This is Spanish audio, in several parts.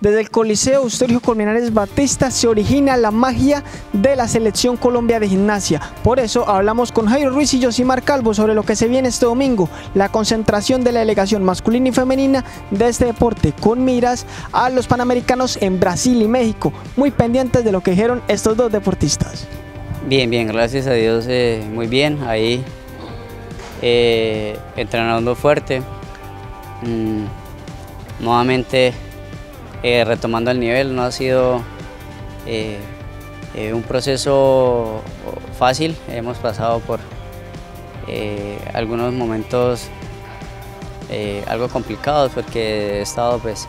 Desde el Coliseo Eustario Colmenares Batista se origina la magia de la Selección Colombia de Gimnasia. Por eso hablamos con Jairo Ruiz y Josimar Calvo sobre lo que se viene este domingo, la concentración de la delegación masculina y femenina de este deporte, con miras a los Panamericanos en Brasil y México, muy pendientes de lo que dijeron estos dos deportistas. Bien, bien, gracias a Dios, eh, muy bien, ahí eh, entrenando fuerte. Mm, nuevamente eh, retomando el nivel. No ha sido eh, eh, un proceso fácil, hemos pasado por algunos momentos algo complicados porque he estado pues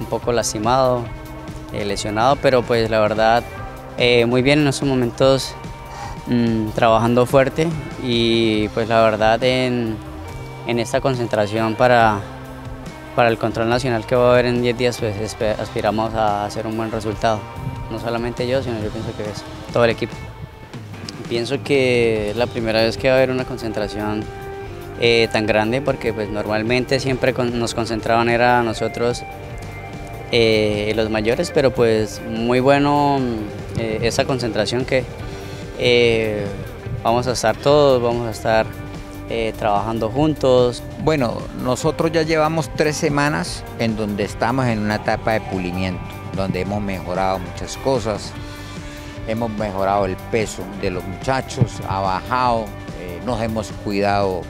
un poco lastimado, lesionado, pero pues la verdad muy bien en esos momentos mm, trabajando fuerte y pues la verdad en esta concentración para para el control nacional que va a haber en 10 días, pues aspiramos a hacer un buen resultado. No solamente yo, sino yo pienso que es todo el equipo. Pienso que es la primera vez que va a haber una concentración eh, tan grande porque pues normalmente siempre nos concentraban era nosotros eh, los mayores, pero pues muy bueno eh, esa concentración que vamos a estar todos, vamos a estar eh, trabajando juntos. Bueno, nosotros ya llevamos tres semanas en donde estamos en una etapa de pulimiento, donde hemos mejorado muchas cosas, hemos mejorado el peso de los muchachos, ha bajado, eh, nos hemos cuidado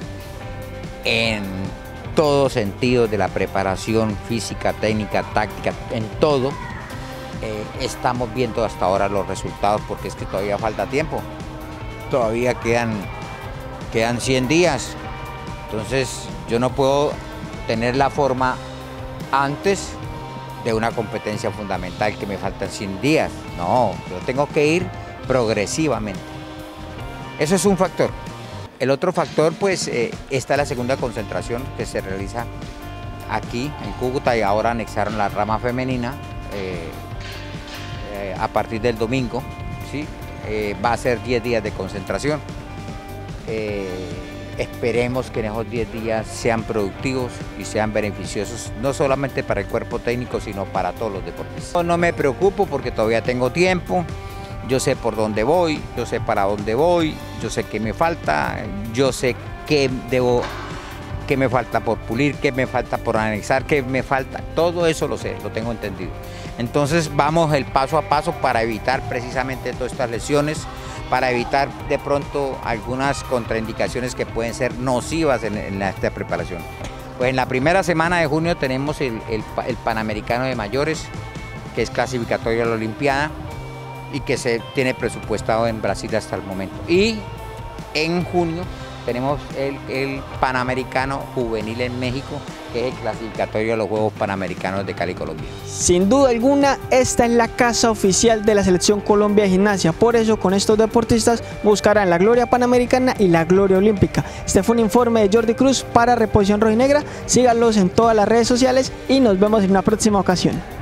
en todo sentido de la preparación física, técnica, táctica, en todo. Eh, estamos viendo hasta ahora los resultados porque es que todavía falta tiempo. Todavía quedan quedan 100 días. Entonces yo no puedo tener la forma antes de una competencia fundamental que me faltan 100 días. No, yo tengo que ir progresivamente. Eso es un factor. El otro factor, pues, eh, está la segunda concentración que se realiza aquí en Cúcuta y ahora anexaron la rama femenina eh, eh, a partir del domingo. ¿sí? va a ser 10 días de concentración. Eh, esperemos que en esos 10 días sean productivos y sean beneficiosos, no solamente para el cuerpo técnico, sino para todos los deportistas. No me preocupo porque todavía tengo tiempo, yo sé por dónde voy, yo sé para dónde voy, yo sé qué me falta, yo sé qué debo qué me falta por pulir, qué me falta por anexar, qué me falta, todo eso lo sé, lo tengo entendido. Entonces vamos el paso a paso para evitar precisamente todas estas lesiones, para evitar de pronto algunas contraindicaciones que pueden ser nocivas en, esta preparación. Pues en la primera semana de junio tenemos el, el Panamericano de Mayores, que es clasificatorio a la Olimpiada y que se tiene presupuestado en Brasil hasta el momento. Y en junio tenemos el, Panamericano Juvenil en México, que es el clasificatorio de los Juegos Panamericanos de Cali, Colombia. Sin duda alguna, esta es la casa oficial de la Selección Colombia de Gimnasia. Por eso, con estos deportistas buscarán la gloria panamericana y la gloria olímpica. Este fue un informe de Jordi Cruz para Reposición Rojinegra. Síganlos en todas las redes sociales y nos vemos en una próxima ocasión.